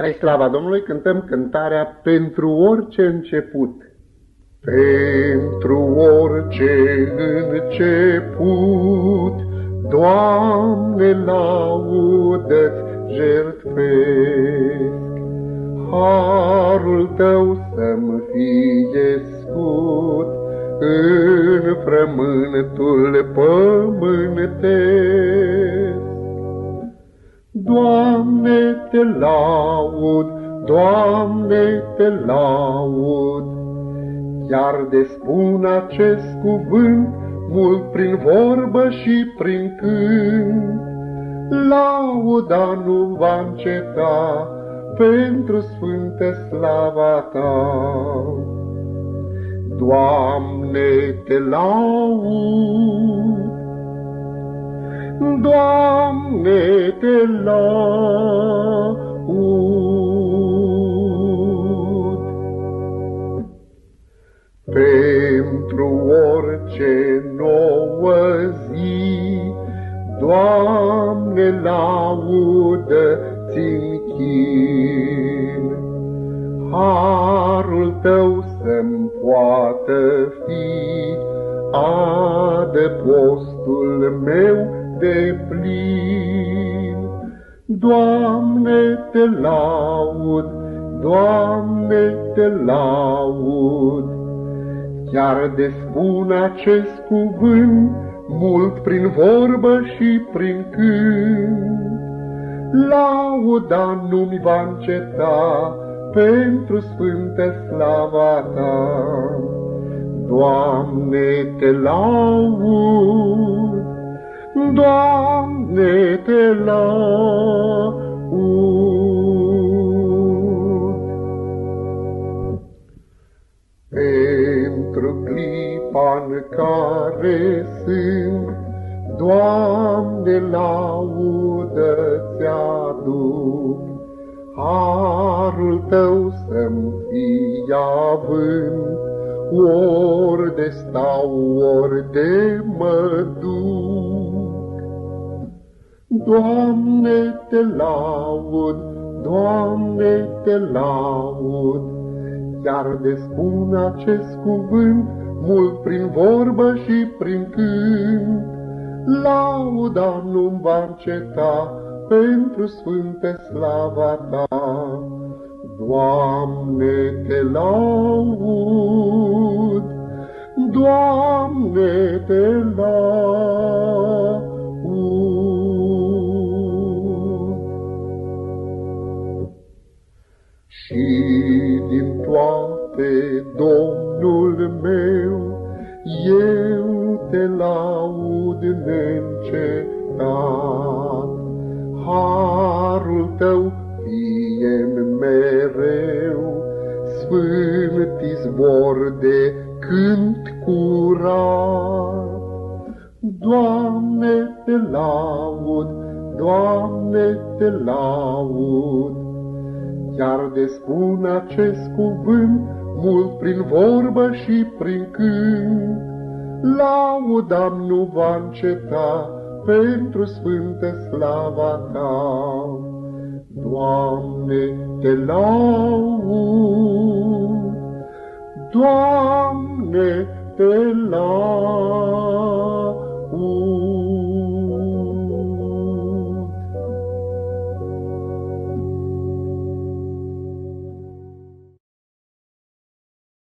Spre slava Domnului cântăm cântarea Pentru orice început. Pentru orice început, Doamne, laudă-ți jertfesc. Harul Tău să-mi fie scut în frământul pământesc. Doamne, te laud, Doamne, te laud, Chiar de spun acest cuvânt, mult prin vorbă și prin cânt. Lauda nu va înceta pentru sfântă slava ta. Doamne, te laud, Doamne, te laud. Pentru orice nouă zi, Doamne, laudă ți Harul Tău să-mi poată fi adăpostul meu de plin. Doamne, te laud, Doamne, te laud. Chiar de spun acest cuvânt, mult prin vorbă și prin cânt. Lauda nu-mi va înceta pentru sfântă slava ta. Doamne, te laud, Doamne, te laud. Pentru clipa în care sunt, Doamne, laudă ți-aduc, Harul Tău să-mi fie avânt, ori de stau, ori de mă duc. Doamne, te laud, Doamne, te laud, chiar de spun acest cuvânt, mult prin vorbă și prin cânt. Lauda nu va înceta pentru sfânte slava ta. Doamne, te laud, Doamne, te laud. Toate, Domnul meu, eu te laud neîncetat. Harul tău fie mereu, sfânt izvor de cânt curat. Doamne, te laud, Doamne, te laud, chiar de spun acest cuvânt, mult prin vorbă și prin cânt. Lauda nu va înceta pentru sfântă slava ta. Doamne, te laud, Doamne, te laud.